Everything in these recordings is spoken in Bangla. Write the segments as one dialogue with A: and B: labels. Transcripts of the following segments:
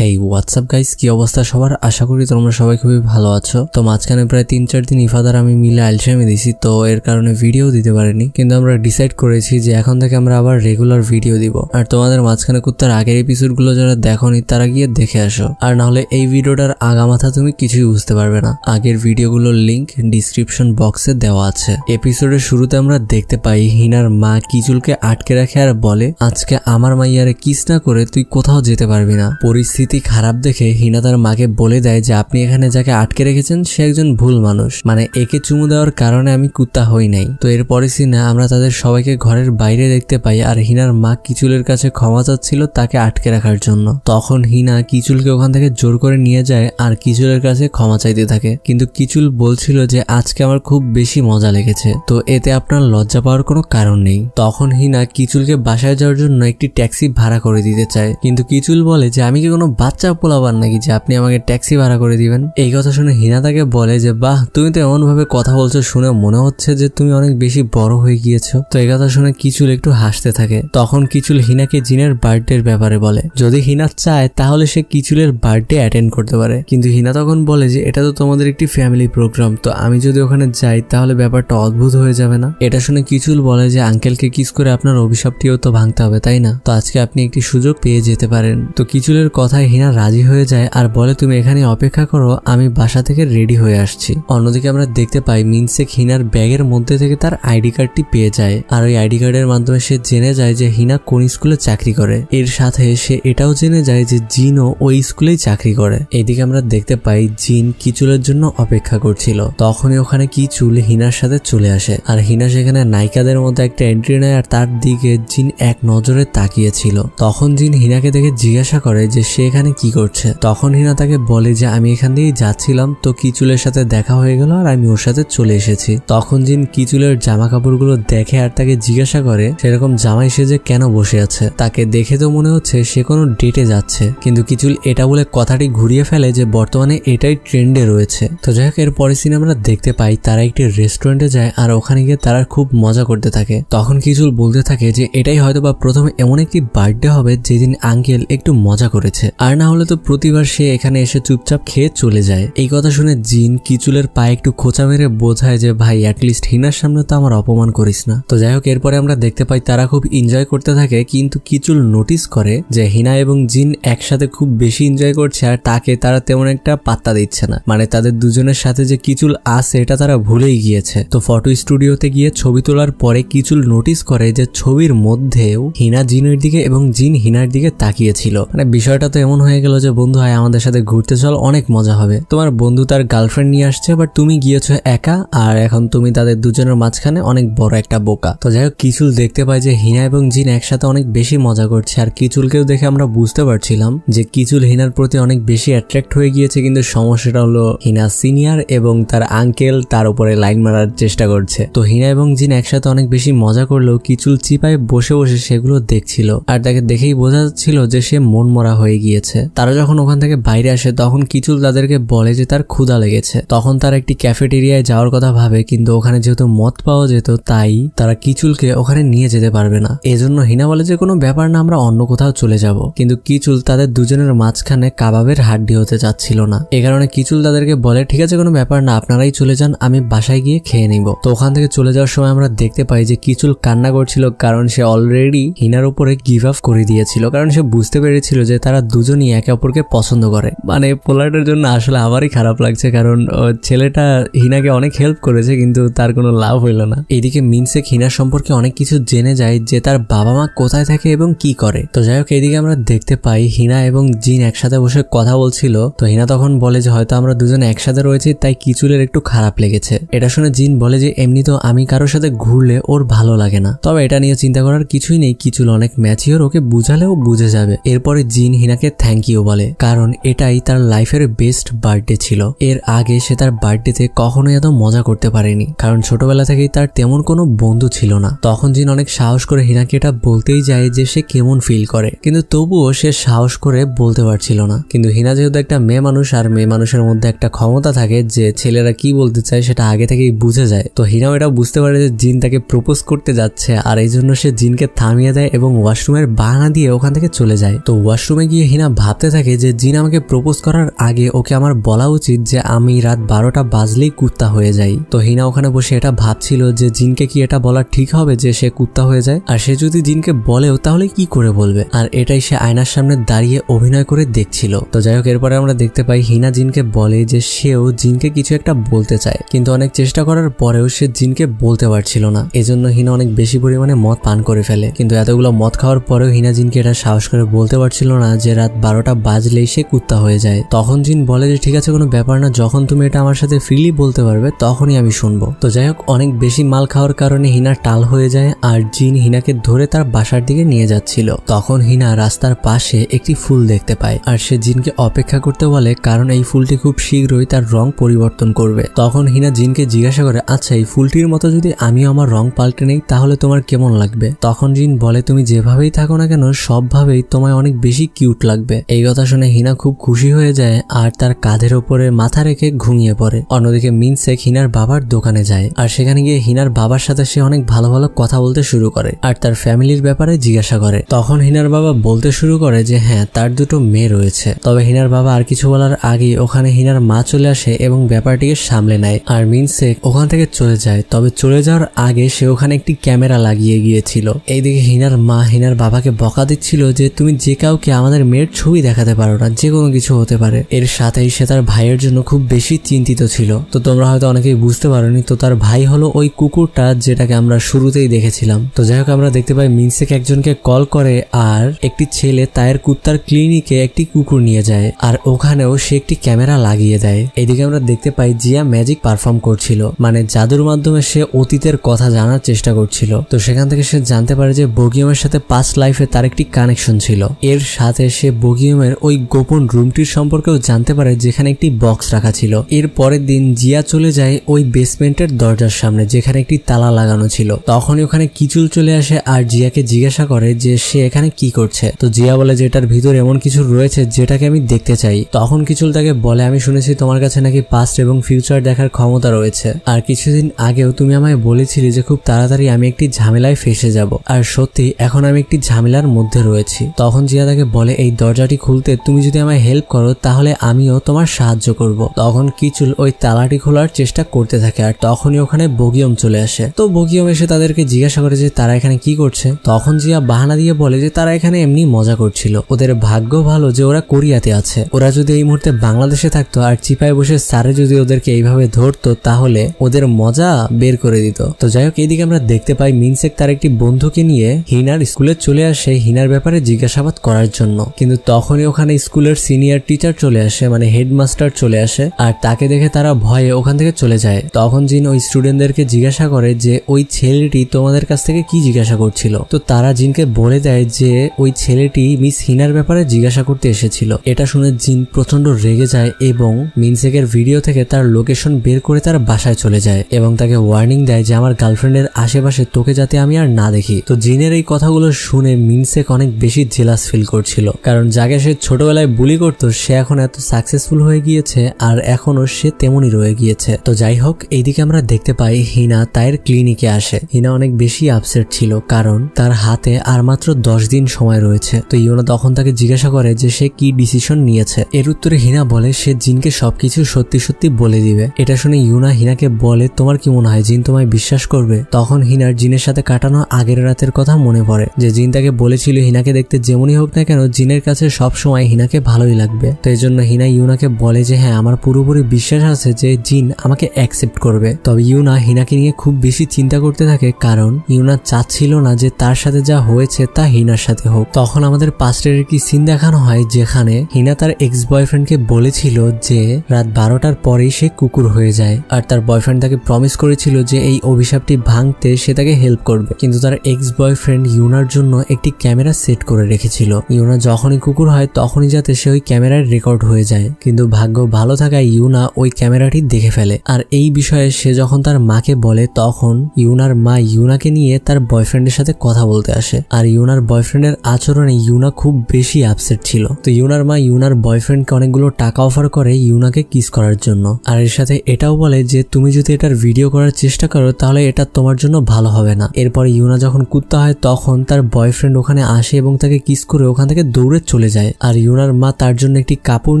A: হেই হোয়াটসঅ্যাপ গাইস কি অবস্থা সবার? আশা করি তোমরা সবাই খুবই ভালো আছো। তো মাঝখানে প্রায় তিন চার দিন ইফাদার আমি মিলে আলসামে দিছি, তো এর কারণে ভিডিও দিতে পারিনি। কিন্তু আমরা ডিসাইড করেছি যে এখন থেকে আমরা আবার রেগুলার ভিডিও দিব। আর তোমাদের মাঝখানে কুত্তার আগের এপিসোডগুলো যারা দেখোনি, তারা গিয়ে দেখে আসো। আর নাহলে এই ভিডিওটার আগামাথা তুমি কিছুই বুঝতে পারবে না। আগের ভিডিওগুলোর লিঙ্ক ডিসক্রিপশন বক্সে দেওয়া আছে। এপিসোডের শুরুতে আমরা দেখতে পাই হিনার মা কিচুলকে আটকে রাখে আর বলে, আজকে আমার মাইয়ারে কিস না করে তুই কোথাও যেতে পারবি না। পরিস্থিতি খারাপ দেখে হিনা তার মাকে বলে দেয় যে আপনি এখানে যাকে আটকে রেখেছেন, সে একজন ভুল মানুষ। মানে একে চুমু দেওয়ার কারণে আমি কুত্তা হই নাই। তো এরপরে সিনে, আমরা তাদের সবাইকে ঘরের বাইরে দেখতে পাই আর হিনার মা কিচুলের কাছে ক্ষমা চাচ্ছিল তাকে আটকে রাখার জন্য। তখন হিনা কিচুলকে ওখান থেকে জোর করে নিয়ে যায় আর কিচুলের কাছে ক্ষমা চাইতে থাকে। কিন্তু কিচুল বলছিল যে আজকে আমার খুব বেশি মজা লেগেছে, তো এতে আপনার লজ্জা পাওয়ার কোনো কারণ নেই। তখন হিনা কিচুলকে বাসায় যাওয়ার জন্য একটি ট্যাক্সি ভাড়া করে দিতে চায়। কিন্তু কিচুল বলে যে, আমি কি কোনো বাচ্চা পোলাবার নাকি যে আপনি আমাকে ট্যাক্সি ভাড়া করে দিবেন? এই কথা শুনে হিনা তাকে বলে যে, বাহ, তুমি তো এমন ভাবে কথা বলছো শুনে মনে হচ্ছে যে তুমি অনেক বেশি বড় হয়ে গিয়েছো। তো এই কথা শুনে কিচুল একটু হাসতে থাকে। তখন কিচুল হিনাকে জিনের বার্থডের ব্যাপারে বলে। যদি হিনা চায়, তাহলে সে কিচুলের বার্থডে অ্যাটেন্ড করতে পারে। কিন্তু হিনা তখন বলে যে, এটা তো তোমাদের একটি ফ্যামিলি প্রোগ্রাম, তো আমি যদি ওখানে যাই, তাহলে ব্যাপারটা অদ্ভুত হয়ে যাবে না? এটা শুনে কিচুল বলে যে, আঙ্কেলকে কিস করে আপনার অভিশাপটিও তো ভাঙতে হবে, তাই না? তো আজকে আপনি একটি সুযোগ পেয়ে যেতে পারেন। তো কিচুলের কথায় হিনা রাজি হয়ে যায় আর বলে, তুমি এখানে অপেক্ষা করো, আমি বাসা থেকে রেডি হয়ে আসছি। অন্যদিকে আমরা দেখতে পাই মিনসেক হিনার ব্যাগের মধ্যে থেকে তার আইডি কার্ডটি পেয়ে যায়। আর ওই আইডি কার্ডের মাধ্যমে সে জেনে যায় যে হিনা কোন স্কুলে চাকরি করে। এর সাথে সে এটাও জেনে যায় যে জিনও ওই স্কুলেই চাকরি করে। এদিকে আমরা দেখতে পাই জিন কিচুলের জন্য অপেক্ষা করছিল। তখনই ওখানে কিচুল হিনার সাথে চলে আসে। আর হিনা সেখানে নায়িকাদের মধ্যে একটা এন্ট্রি নেয় আর তার দিকে জিন এক নজরে তাকিয়েছিল। তখন জিন হিনাকে দেখে জিজ্ঞাসা করে যে সে এখানে কি করছে? তখন হিনা তাকে বলে যে, আমি এখান দিয়েই যাচ্ছিলাম, তো কিচুলের সাথে দেখা হয়ে গেল আর আমি ওর সাথে চলে এসেছি। তখন জিন কিচুলের জামা কাপড়গুলো দেখে আর তাকে জিজ্ঞাসা করে, সেরকম জামাই সেজে কেন বসে আছে? তাকে দেখে তো মনে হচ্ছে সে কোনো ডেটে যাচ্ছে, কিন্তু কিচুল এটা বলে কথাটি ঘুরিয়ে ফেলে যে, বর্তমানে এটাই ট্রেন্ডে রয়েছে। তো যাই হোক এর পরের সিনে আমরা দেখতে পাই, তারা একটি রেস্টুরেন্টে যায় আর ওখানে গিয়ে তারা খুব মজা করতে থাকে। তখন কিচুল বলতে থাকে যে, এটাই হয়তো বা প্রথমে এমন একটি বার্থডে হবে যেদিন আঙ্কেল একটু মজা করেছে। আর না হলে তো প্রতিবার সে এখানে এসে চুপচাপ খেয়ে চলে যায়। এই কথা শুনে জিন কিচুলের পায়ে একটু খোঁচা মেরে বোঝায় যে, ভাই অ্যাটলিস্ট হিনার সামনে তো আমার অপমান করিস না। তো যাই হোক, এরপরে আমরা দেখতে পাই তারা খুব এনজয় করতে থাকে, কিন্তু কিচুল নোটিস করে যে, হিনা এবং জিন একসাথে খুব বেশি এনজয় করছে আর তাকে তারা তেমন একটা পাত্তা দিচ্ছে না। মানে তাদের দুজনের সাথে যে কিচুল আছে, এটা তারা ভুলেই গিয়েছে। তো ফটো স্টুডিওতে গিয়ে ছবি তোলার পরে কিচুল নোটিস করে যে, ছবির মধ্যেও হিনা জিনের দিকে এবং জিন হিনার দিকে তাকিয়েছিল। মানে বিষয়টা তো এমন হয়ে গেল যে, বন্ধু হয় আমাদের সাথে ঘুরতে চল, অনেক মজা হবে। তোমার বন্ধু তার গার্লফ্রেন্ড নিয়ে আসছে বাট তুমি গিয়েছো একা, আর এখন তুমি তাদের দুজনের মাঝখানে অনেক বড় একটা বোকা। তো যাই হোক কিচুল দেখতে পাই যে, হিনা এবং জিন একসাথে অনেক বেশি মজা করছে, আর কিচুলকেও দেখে আমরা বুঝতে পারছিলাম যে কিচুল হিনার প্রতি অনেক বেশি অ্যাট্রাক্ট হয়ে গিয়েছে, কিন্তু সমস্যাটা হলো হিনা সিনিয়র এবং তার আঙ্কেল তার উপরে লাইন মারার চেষ্টা করছে। তো হিনা এবং জিন একসাথে অনেক বেশি মজা করলেও কিচুল চিপায় বসে বসে সেগুলো দেখছিল, আর তাকে দেখেই বোঝা যাচ্ছিল যে, সে মন মরা হয়ে গিয়েছে। তারা যখন ওখান থেকে বাইরে আসে, তখন কিচুল তাদেরকে বলে যে তার ক্ষুধা লেগেছে। তখন তারা একটি ক্যাফেটেরিয়ায় যাওয়ার কথা ভাবে, কিন্তু ওখানে যেহেতু মদ পাওয়া যেত, তাই তারা কিচুলকে ওখানে নিয়ে যেতে পারবে না। এজন্য হিনা বলে যে, কোনো ব্যাপার না, আমরা অন্য কোথাও চলে যাব। কিন্তু কিচুল তাদের দুজনের মাঝখানে কাবাবের হাড্ডি হতে চাচ্ছিল না। এ কারণে কিচুল তাদেরকে বলে, ঠিক আছে, কোনো ব্যাপার না, আপনারাই চলে যান, আমি বাসায় গিয়ে খেয়ে নিব। তো ওখান থেকে চলে যাওয়ার সময় আমরা দেখতে পাই যে, কিচুল কান্না করছিল, কারণ সে অলরেডি হিনার উপরে গিভ আপ করে দিয়েছিল। কারণ সে বুঝতে পেরেছিল যে, তারা দুজনই একে অপরকে পছন্দ করে। মানে পোলারটার জন্য আসলে আমারই খারাপ লাগছে কারণ ছেলেটা হিনাকে অনেক হেল্প করেছে কিন্তু তার কোনো লাভ হইল না। এদিকে মিনসেক হিনার সম্পর্কে অনেক কিছু জেনে যায় যে তার বাবা মা কোথায় থাকে এবং কি করে। তো যাই হোক, এদিকে আমরা দেখতে পাই হিনা এবং জিন একসাথে বসে কথা বলছিল। তো হিনা তখন বলে যে হয়তো আমরা দুজন একসাথে রয়েছি, তাই কিচুলের একটু খারাপ লেগেছে। এটা শুনে জিন বলে যে, এমনি তো আমি কারোর সাথে ঘুরলে ওর ভালো লাগে না। তবে এটা নিয়ে চিন্তা করার কিছুই নেই। কিচুল অনেক ম্যাচিওর ওকে বুঝালেও বুঝে যাবে। এরপরে জিন হিনাকে থ্যাংক ইউ বলে। কারণ এটাই তার লাইফের বেস্ট বার্থডে ছিল। এর আগে সে তার বার্থডেতে কখনোই এত মজা করতে পারেনি। কারণ ছোটবেলা থেকেই তার তেমন কোনো বন্ধু ছিল না। তখন জিন অনেক সাহস করে হিনাকে এটা বলতেই যায় যে সে কেমন ফিল করে। কিন্তু তবুও সে সাহস করে বলতে পারছিল না। কিন্তু হিনা যেহেতু একটা মেয়ে মানুষ আর মেয়ে মানুষের মধ্যে একটা ক্ষমতা থাকে যে ছেলেরা কি বলতে চায় সেটা আগে থেকেই বুঝে যায়। তো হিনাও এটা বুঝতে পারে যে জিন তাকে প্রপোজ করতে যাচ্ছে আর এই জন্য সে জিনকে থামিয়ে দেয় এবং ওয়াশরুমের বাহানা দিয়ে ওখান থেকে চলে যায়। তো ওয়াশরুমে গিয়ে হিনা ভাবতে থাকে যে জিন আমাকে প্রপোজ করার আগে ওকে আমার বলা উচিত যে আমি রাত বারোটা বাজলেই কুত্তা হয়ে যাই। তো হিনা ওখানে বসে এটা ভাবছিল যে জিনকে কি এটা বলা ঠিক হবে যে সে কুত্তা হয়ে যায়? আর সে যদি জিনকে বলেও তাহলে কি করে বলবে? আর এটাই সে আয়নার সামনে দাঁড়িয়ে অভিনয় করে দেখছিল। তো যাই হোক, এরপরে আমরা দেখতে পাই হিনা জিনকে বলে যে সেও জিনকে কিছু একটা বলতে চায়। কিন্তু অনেক চেষ্টা করার পরেও সে জিনকে বলতে পারছিল না। এজন্য হিনা অনেক বেশি পরিমাণে মদ পান করে ফেলে। কিন্তু এতগুলো মদ খাওয়ার পরেও হিনা জিনকে এটা সাহস করে বলতে পারছিল না যে রাত বারোটা বাজলেই সে কুত্তা হয়ে যায়। তখন জিন বলে যে, ঠিক আছে, কোনো ব্যাপার না, যখন তুমি এটা আমার সাথে ফ্রিলি বলতে পারবে, তখনই আমি শুনব। তো যাই হোক, অনেক বেশি মাল খাওয়ার কারণে হিনা টাল হয়ে যায় আর জিন হিনাকে ধরে তার বাসার দিকে নিয়ে যাচ্ছিল। তখন হিনা রাস্তার পাশে একটি ফুল দেখতে পায় আর সে জিনকে অপেক্ষা করতে বলে, কারণ এই ফুলটি খুব শীঘ্রই তার রং পরিবর্তন করবে। তখন হিনা জিনকে জিজ্ঞাসা করে আচ্ছা এই ফুলটির মতো যদি আমিও আমার রং পাল্টে নেই, তাহলে তোমার কেমন লাগবে? তখন জিন বলে, তুমি যেভাবেই থাকো না কেন, সবভাবেই তোমায় অনেক বেশি কিউট লাগবে। এই কথা শুনে হিনা খুব খুশি হয়ে যায় আর তার কাঁধের ওপরে মাথা রেখে ঘুমিয়ে পড়ে। অন্যদিকে মিনসেক হিনার বাবার দোকানে যায় আর সেখানে গিয়ে হিনার বাবার সাথে সে অনেক ভালো ভালো কথা বলতে শুরু করে আর তার ফ্যামিলির ব্যাপারে জিজ্ঞাসা করে। তখন হিনার বাবা বলতে শুরু করে যে হ্যাঁ তার দুটো মেয়ে রয়েছে। তবে হিনার বাবা আর কিছু বলার আগেই ওখানে হিনার মা চলে আসে এবং ব্যাপারটিকে সামলে নেয় আর মিনসেক ওখান থেকে চলে যায়। তবে চলে যাওয়ার আগে সে ওখানে একটি ক্যামেরা লাগিয়ে গিয়েছিল। এইদিকে হিনার মা হিনার বাবাকে বকা দিচ্ছিল যে, তুমি যে কাউকে আমাদের মেয়ের ছবি দেখাতে পারো না, যে কোনো কিছু হতে পারে। এর সাথেই সে তার ভাইয়ের জন্য খুব বেশি চিন্তিত ছিল। তো তোমরা হয়তো অনেকেই বুঝতে পারোনি, তো তার ভাই হলো ওই কুকুরটা যেটাকে আমরা শুরুতেই দেখেছিলাম। তো যাই হোক, আমরা দেখতে পাই মিনসেক একজনকে কল করে আর একটি ছেলে তায়ের কুত্তার ক্লিনিকে একটি কুকুর নিয়ে যায় আর ওখানেও সে একটি ক্যামেরা লাগিয়ে দেয়। এদিকে আমরা দেখতে পাই জিয়া ম্যাজিক পারফর্ম করছিল মানে জাদুর মাধ্যমে সে অতীতের কথা জানার চেষ্টা করছিল। তো সেখান থেকে সে জানতে পারে যে বগিয়মের সাথে পাস্ট লাইফে তার একটি কানেকশন ছিল। এর সাথে সে বগিয়মের ওই গোপন রুমটির সম্পর্কেও জানতে পারে যেখানে একটি বক্স রাখা ছিল। এর পরের দিন জিয়া চলে যায় ওই বেসমেন্টের দরজার সামনে যেখানে একটি তালা লাগানো ছিল। তখনই ওখানে কিচুল চলে আসে আর জিয়াকে জিজ্ঞাসা করে যে সে এখানে কি করছে। তো জিয়া বলে যে এটার ভিতর এমন কিছু রয়েছে যেটাকে আমি দেখতে চাই। তখন কিচুল তাকে বলে, আমি শুনেছি তোমার কাছে নাকি পাস্ট এবং ফিউচার দেখার ক্ষমতা রয়েছে। আর কিছুদিন আগেও তুমি আমায় বলেছিলে যে খুব তাড়াতাড়ি আমি একটি ঝামেলায় ফেসে যাব। আর সত্যি, এখন আমি একটি ঝামেলার মধ্যে রয়েছি। তখন জিয়া তাকে বলে, এই দরজাটি খুলতে তুমি যদি আমায় হেল্প করো, তাহলে আমিও তোমার সাহায্য করব। তখন কিচুল ওই তালাটি খোলার চেষ্টা করতে থাকে আর তখনই ওখানে বগিয়ম চলে আসে। তো বগিয়ম এসে তাদেরকে জিজ্ঞাসা করে যে তারা এখানে কি করছে? তখন জিয়া বাহানা দিয়ে বলে যে তারা এখানে এমনি মজা করছিল। ওদের ভাগ্য ভালো যে ওরা কোরিয়াতে আছে। ওরা যদি এই মুহূর্তে বাংলাদেশে থাকতো আর চিপায় বসে স্যারে যদি ওদেরকে এইভাবে ধরতো, তাহলে ওদের মজা বের করে দিত। তো যাই হোক এইদিকে আমরা দেখতে পাই মিনসেক তার একটি বন্ধুকে নিয়ে হিনার স্কুলে চলে আসে হিনার ব্যাপারে জিজ্ঞাসাবাদ করার জন্য। কিন্তু তখনই ওখানে স্কুলের সিনিয়র টিচার চলে আসে মানে হেডমাস্টার চলে আসে, আর তাকে দেখে তারা ভয়ে ওখান থেকে চলে যায়। তখন জিন ওই স্টুডেন্টদেরকে জিজ্ঞাসা করে যে, ওই ছেলেটি তোমাদের কাছ থেকে কি জিজ্ঞাসা করছিল? তো তারা জিনকে বলে দেয় যে, ওই ছেলেটি মিস হিনার ব্যাপারে জিজ্ঞাসা করতে এসেছিল। এটা শুনে জিন প্রচণ্ড রেগে যায় এবং মিনসেকের ভিডিও থেকে তার লোকেশন বের করে তার বাসায় চলে যায় এবং তাকে ওয়ার্নিং দেয় যে, আমার গার্লফ্রেন্ডের আশেপাশে তোকে যাতে আমি আর না দেখি। তো জিনের এই কথাগুলো শুনে মিনসেক অনেক বেশি জেলাস ফিল করছিল। কারণ যাকে সে ছোটবেলায় বুলি করতো, সে এখন এত সাকসেসফুল হয়ে গিয়েছে আর এখনও সে তেমনই রয়ে গিয়েছে। তো যাই হোক, এইদিকে আমরা দেখতে পাই হিনা তাইর ক্লিনিকে আসে। হিনা অনেক বেশি আপসেট ছিল কারণ তার হাতে আর মাত্র দশ দিন সময় রয়েছে। তো ইউনা তখন তাকে জিজ্ঞাসা করে যে সে কি ডিসিশন নিয়েছে। এর উত্তরে হিনা বলে, সে জিনকে সবকিছু সত্যি সত্যি বলে দিবে। এটা শুনে ইউনা হিনাকে বলে, তোমার কি মনে হয় জিন তোমায় বিশ্বাস করবে? তখন হিনার জিনের সাথে কাটানো আগের রাতের কথা মনে পড়ে। যে জিন তাকে বলেছিল হিনাকে দেখতে যেমনই হোক না কেন, জিনের কাছে সব সময় হিনাকে ভালোই লাগবে। তো এই জন্য হিনা ইউনাকে বলে যে হ্যাঁ আমার পুরোপুরি বিশ্বাস আছে যে জিন আমাকে অ্যাকসেপ্ট করবে। তবে ইউনা হিনাকে নিয়ে খুব বেশি চিন্তা করতে থাকে, কারণ ইউনা চাচ্ছিল না যে তার সাথে যা হয়েছে তা হিনার সাথে হোক। তখন আমাদের পাস্টের একটি সিন দেখানো হয়, যেখানে হিনা তার এক্স বয়ফ্রেন্ডকে বলেছিল যে, রাত বারোটার পরেই সে কুকুর হয়ে যায়। আর তার বয়ফ্রেন্ড তাকে প্রমিস করেছিল যে, এই অভিশাপটি ভাঙতে সে তাকে হেল্প করবে। কিন্তু তার এক্স বয়ফ্রেন্ড ইউনার জন্য একটি ক্যামেরা সেট করে রেখেছিল। ইউনা যখনই কুকুর হয় তখনই যাতে সে ওই ক্যামেরায় রেকর্ড হয়ে যায়। কিন্তু ভাগ্য ভালো থাকায় ইউনা ওই ক্যামেরাটি দেখে ফেলে। আর এই বিষয়ে সে যখন তার মাকে বলে, তখন ইউনার মা ইউনাকে নিয়ে তার বয়ফ্রেন্ডের সাথে কথা বলতে আসে। আর ইউনার বয়ফ্রেন্ডের আচরণে ইউনা খুব বেশি আপসেট ছিল। তো ইউনার মা ইউনার বয়ফ্রেন্ডকে অনেকগুলো টাকা অফার করে ইউনাকে কিস করার জন্য। আর এর সাথে এটাও বলে যে, তুমি যদি এটার ভিডিও করার চেষ্টা করো, তাহলে এটা তোমার জন্য ভালো হবে না। এরপর ইউনা যখন কুত্তা হয়, তখন তার বয়ফ্রেন্ড ওখানে আসে এবং তাকে কিস করে ওখান থেকে দৌড়ে চলে চলে যায়। আর ইউনার মা তার জন্য একটি কাপড়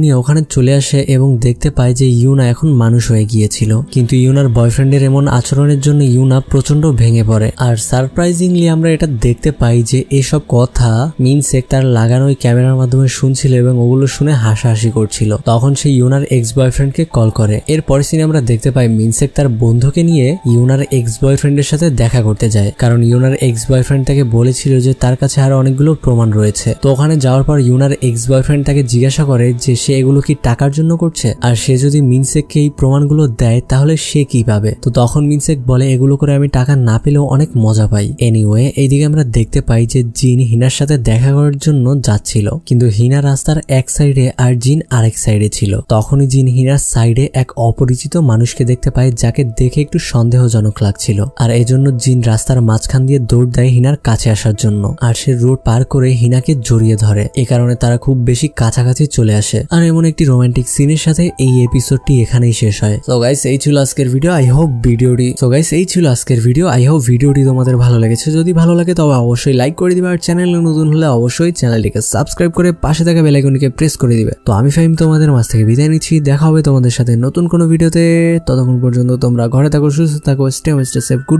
A: নিয়ে ওখানে চলে আসে এবং দেখতে পায় যে ইউনা এখন মানুষ হয়ে গিয়েছিল। কিন্তু ইউনার বয়ফ্রেন্ডের এমন আচরণের জন্য ইউনা প্রচণ্ড ভেঙে পড়ে। আর সারপ্রাইজিংলি আমরা এটা দেখতে পাই যে এসব কথা মিনসেক তার লাগানো ওই ক্যামেরার মাধ্যমে শুনছিল এবং ওগুলো শুনে হাসাহাসি করছিল। তখন সে ইউনার এক্স বয়ফ্রেন্ডকে কল করে। এর পরের সিনে আমরা দেখতে পাই মিনসেক তার বন্ধুকে নিয়ে ইউনার এক্স বয়ফ্রেন্ডের সাথে দেখা করতে যায়। কারণ ইউনার এক্স বয়ফ্রেন্ড তাকে বলেছিল যে তার কাছে আরও অনেকগুলো প্রমাণ রয়েছে। তো ওখানে যাওয়ার পর ইউনার এক্স বয়ফ্রেন্ড তাকে জিজ্ঞাসা করে যে সে এগুলো কি টাকার জন্য করছে? আর সে যদি মিনসেককে এই প্রমাণগুলো দেয়, তাহলে সে কি পাবে? তো তখন মিনসেক বলে, এগুলো করে আমি টাকা না পেলেও অনেক মজা পাই। এনিওয়ে এইদিকে আমরা দেখতে পাই যে জিন হিনার সাথে দেখা করার জন্য যাচ্ছিল। কিন্তু হিনা রাস্তার এক সাইডে আর জিন আরেক সাইডে ছিল। তখনই জিন হিনার সাইডে এক অপরিচিত মানুষকে দেখতে পায়, যাকে দেখে একটু সন্দেহজনক লাগছিল। আর এজন্য জিন রাস্তার মাঝখান দিয়ে দৌড় দেয় হিনার কাছে আসার জন্য। আর সে রোড পার করে হিনাকে জড়িয়ে ধরে। কারণে তারা খুব বেশি কাছাকাছি চলে আসে। আর এমন একটি রোমান্টিক সিনের সাথে এই এপিসোডটি এখানেই শেষ হয়। তো গাইস এই ছিল আজকের ভিডিও আই হোপ ভিডিওটি তো গাইস এই ছিল আজকের ভিডিও আই হোপ ভিডিওটি তোমাদের ভালো লেগেছে। যদি ভালো লাগে, তবে অবশ্যই লাইক করে দিবে। আর চ্যানেলে নতুন হলে অবশ্যই চ্যানেলটিকে সাবস্ক্রাইব করে পাশে থাকা বেলাইকনটিকে প্রেস করে দিবে। তো আমি ফাইম তোমাদের মাঝ থেকে বিদায় নিচ্ছি। দেখা হবে তোমাদের সাথে নতুন কোনো ভিডিওতে ততক্ষণ পর্যন্ত তোমরা ঘরে থাকো, সুস্থ থাকো স্টে সেফ গুড